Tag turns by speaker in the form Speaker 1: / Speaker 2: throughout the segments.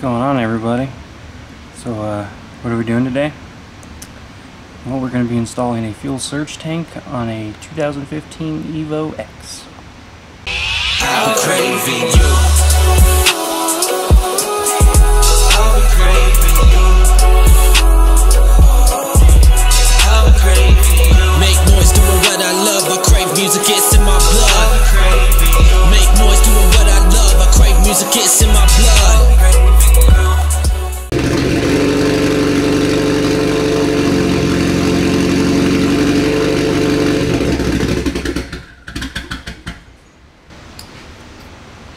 Speaker 1: going on everybody? So uh, what are we doing today? Well we're going to be installing a fuel surge tank on a 2015 Evo X.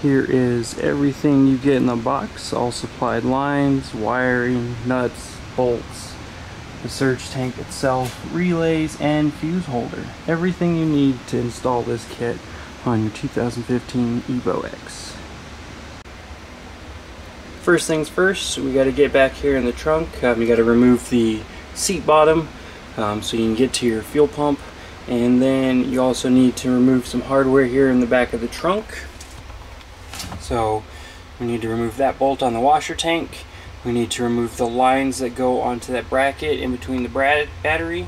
Speaker 1: Here is everything you get in the box, all supplied lines, wiring, nuts, bolts, the surge tank itself, relays, and fuse holder. Everything you need to install this kit on your 2015 Evo X. First things first, we got to get back here in the trunk. Um, you got to remove the seat bottom um, so you can get to your fuel pump. And then you also need to remove some hardware here in the back of the trunk. So we need to remove that bolt on the washer tank. We need to remove the lines that go onto that bracket in between the battery.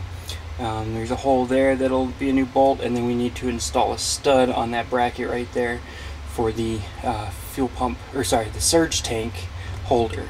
Speaker 1: Um, there's a hole there that'll be a new bolt and then we need to install a stud on that bracket right there for the uh, fuel pump, or sorry, the surge tank holder.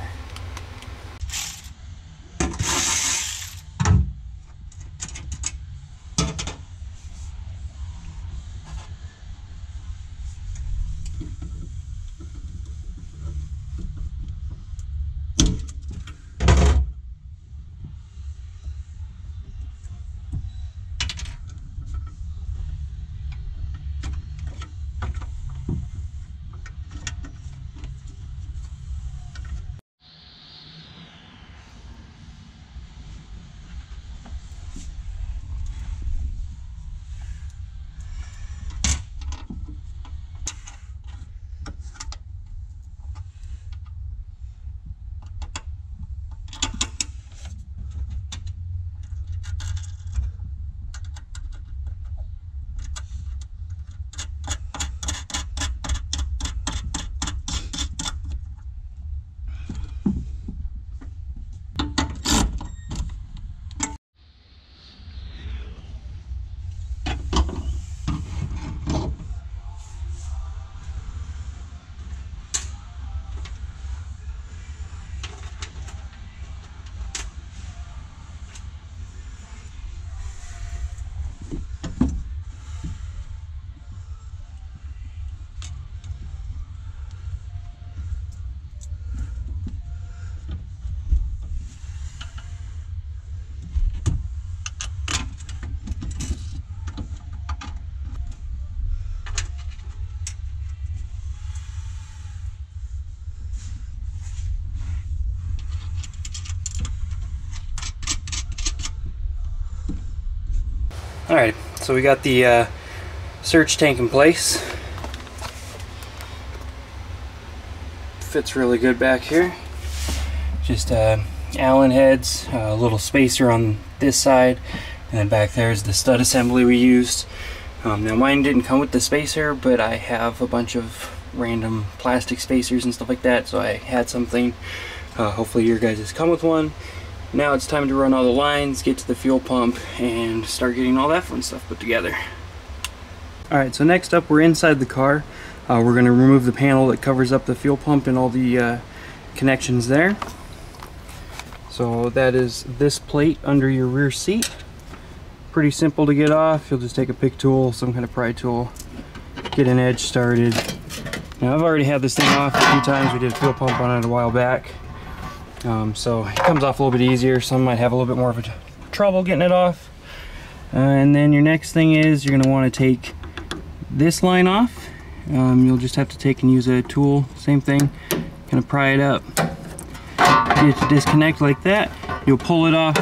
Speaker 1: Alright, so we got the uh, tank in place. Fits really good back here. Just uh, Allen heads, a little spacer on this side, and then back there is the stud assembly we used. Um, now mine didn't come with the spacer, but I have a bunch of random plastic spacers and stuff like that, so I had something. Uh, hopefully your guys' has come with one. Now it's time to run all the lines, get to the fuel pump, and start getting all that fun stuff put together. Alright, so next up we're inside the car. Uh, we're going to remove the panel that covers up the fuel pump and all the uh, connections there. So that is this plate under your rear seat. Pretty simple to get off. You'll just take a pick tool, some kind of pry tool, get an edge started. Now I've already had this thing off a few times. We did a fuel pump on it a while back. Um, so it comes off a little bit easier. Some might have a little bit more of a trouble getting it off. Uh, and then your next thing is you're going to want to take this line off. Um, you'll just have to take and use a tool, same thing, kind of pry it up. To disconnect like that. You'll pull it off.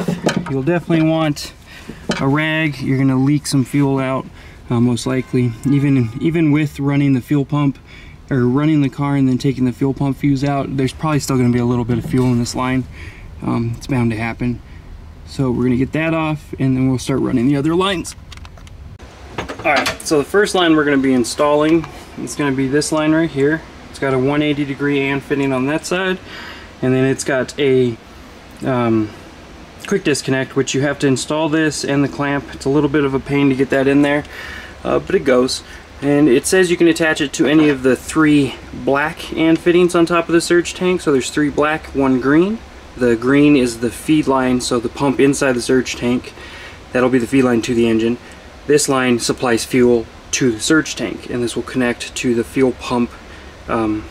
Speaker 1: You'll definitely want a rag. You're going to leak some fuel out, uh, most likely. Even, even with running the fuel pump, or running the car AN then taking the fuel pump fuse out, there's probably still going to be a little bit of fuel in this line. Um, it's bound to happen. So we're going to get that off and then we'll start running the other lines. Alright, so the first line we're going to be installing it's going to be this line right here. It's got a 180 degree and fitting on that side and then it's got a um, quick disconnect which you have to install this and the clamp it's a little bit of a pain to get that in there uh, but it goes and it says you can attach it to any of the three black AN fittings on top of the surge tank. So there's three black one green. The green is the feed line so the pump inside the surge tank that'll be the feed line to the engine. This line supplies fuel to the surge tank and this will connect to the fuel pump um,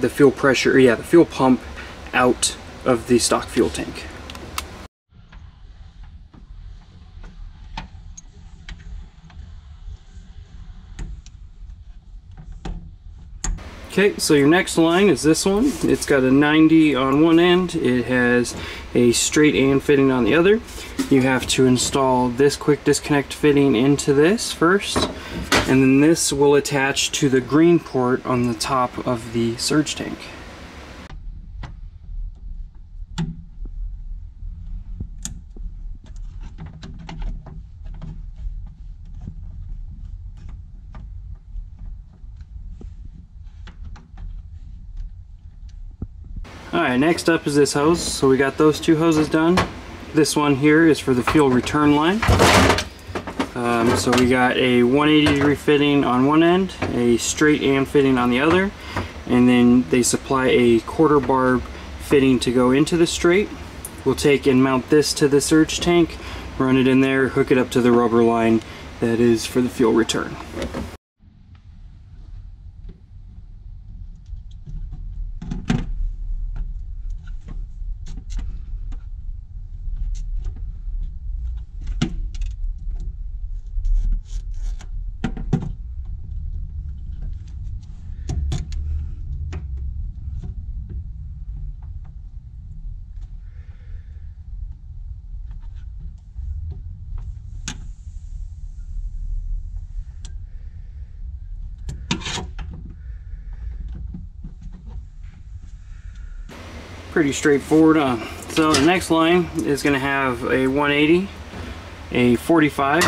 Speaker 1: the fuel pressure yeah the fuel pump out of the stock fuel tank Okay, so your next line is this one. It's got a 90 on one end. It has a straight AN fitting on the other. You have to install this quick disconnect fitting into this first. And then this will attach to the green port on the top of the surge tank. Alright, next up is this hose. So we got those two hoses done. This one here is for the fuel return line. Um, so we got a 180 degree fitting on one end, a straight AN fitting on the other, and then they supply a quarter barb fitting to go into the straight. We'll take and mount this to the surge tank, run it in there, hook it up to the rubber line that is for the fuel return. Pretty straightforward. Uh, so the next line is going to have a 180, a 45.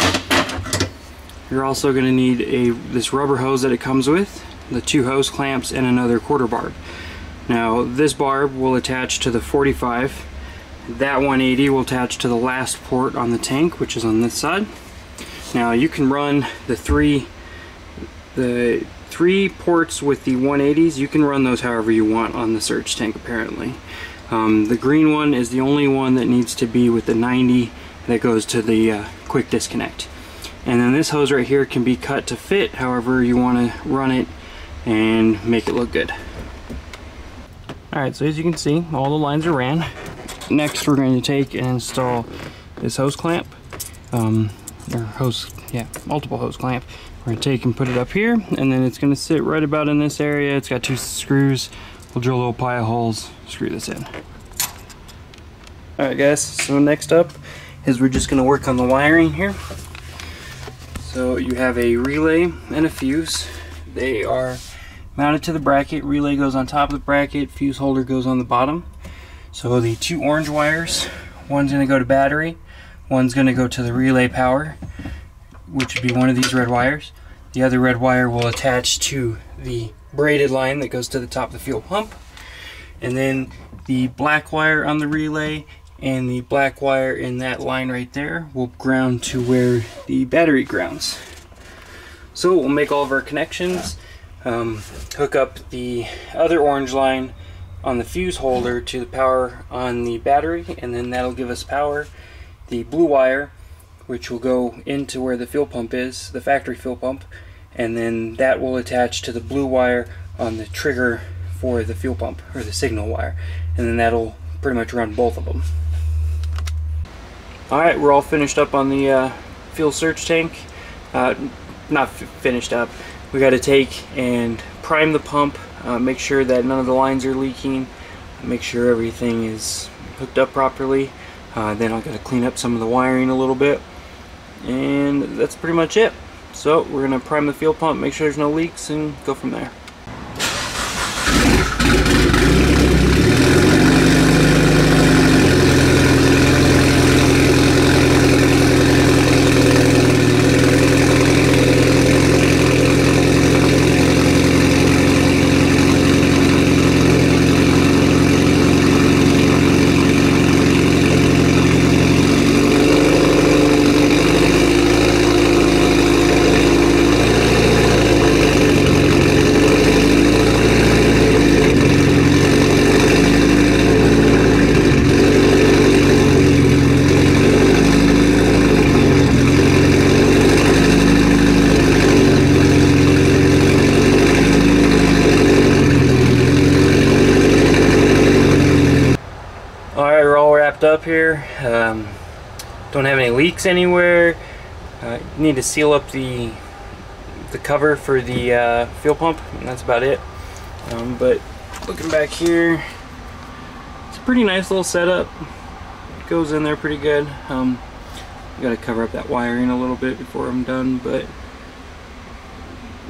Speaker 1: You're also going to need a this rubber hose that it comes with, the two hose clamps, and another quarter barb. Now this barb will attach to the 45. That 180 will attach to the last port on the tank, which is on this side. Now you can run the three the three ports with the 180s, you can run those however you want on the surge tank apparently. Um, the green one is the only one that needs to be with the 90 that goes to the uh, quick disconnect. And then this hose right here can be cut to fit however you want to run it and make it look good. Alright, so as you can see, all the lines are ran. Next we're going to take and install this hose clamp. Um, or hose, yeah, multiple hose clamp. We're to take and put it up here, and then it's to sit right about in this area. It's got two screws We'll drill little pie holes, screw this in. Alright guys, so next up is we're just to work on the wiring here. So you have a relay and a fuse. They are mounted to the bracket. Relay goes on top of the bracket, fuse holder goes on the bottom. So the two orange wires, one's to go to battery, one's going to go to the relay power, which would be one of these red wires. The other red wire will attach to the braided line that goes to the top of the fuel pump. And then the black wire on the relay and the black wire in that line right there will ground to where the battery grounds. So we'll make all of our connections, um, hook up the other orange line on the fuse holder to the power on the battery, and then that'll give us power. The blue wire, which will go into where the fuel pump is, the factory fuel pump, and then that will attach to the blue wire on the trigger for the fuel pump or the signal wire and then that'll pretty much run both of them alright we're all finished up on the uh, fuel surge tank. Uh, not finished up. We got to take and prime the pump uh, make sure that none of the lines are leaking make sure everything is hooked up properly uh, then I've got to clean up some of the wiring a little bit and that's pretty much it so we're going to prime the fuel pump, make sure there's no leaks, and go from there. Up here. Um, don't have any leaks anywhere. Uh, need to seal up the the cover for the uh, fuel pump, and that's about it. Um, but looking back here, it's a pretty nice little setup. It goes in there pretty good. Um, got to cover up that wiring a little bit before I'm done, but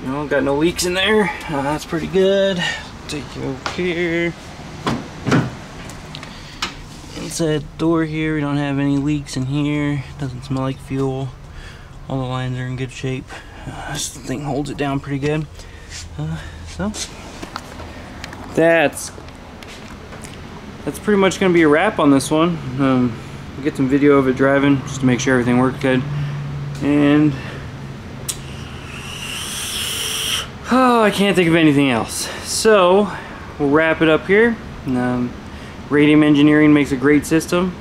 Speaker 1: you know, got no leaks in there. Uh, that's pretty good. Take you over here. Inside door here, we don't have any leaks in here. Doesn't smell like fuel. All the lines are in good shape. Uh, this thing holds it down pretty good. Uh, so that's that's pretty much going to be a wrap on this one. Um, get some video of it driving just to make sure everything worked good. And oh, I can't think of anything else. So we'll wrap it up here. Um, Radium Engineering makes a great system.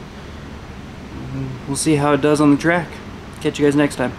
Speaker 1: We'll see how it does on the track. Catch you guys next time.